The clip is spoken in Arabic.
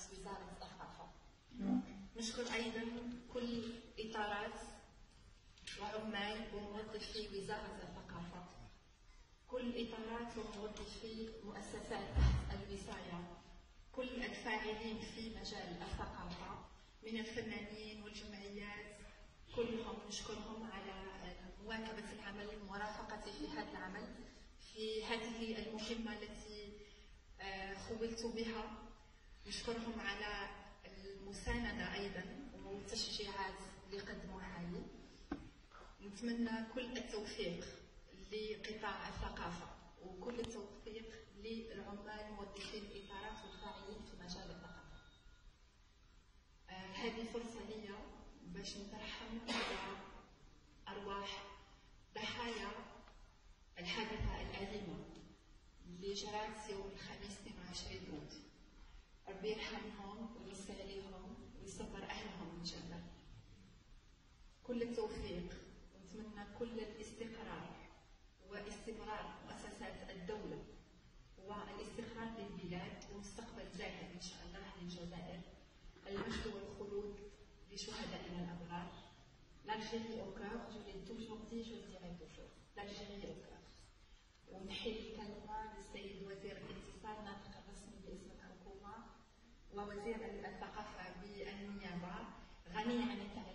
مع وزارة الثقافة نشكر أيضا كل إطارات وعمال وموظفي وزارة الثقافة كل إطارات وموظفي مؤسسات تحت الوصاية. كل الفاعلين في مجال الثقافة من الفنانين والجمعيات كلهم نشكرهم على آه، مواكبة العمل ومرافقتي في هذا العمل في هذه المهمة التي آه، خولت بها. نشكرهم على المساندة أيضا والتشجيعات اللي قدموها لي نتمنى كل التوفيق لقطاع الثقافة وكل التوفيق للعمال موظفي الإطارات والفاعلين في مجال الثقافة. آه، هذه فرصة لي باش نترحم على أرواح ضحايا الحادثة الأليمة اللي جرات يوم الخميس 22 أوت. ربي يرحمهم ويساليهم ويصبر أهلهم إن شاء الله كل التوفيق ونتمنى كل الاستقرار واستمرار مؤسسات الدولة والاستقرار للبلاد ومستقبل زاهر إن شاء الله للجزائر المجد والخلود لشهدائنا الأبرار l'Algérie au cœur, je l'ai toujours dit, je le dirai toujours. L'Algérie au cœur. ووزير الثقافة بالنيابة غني عن التعريف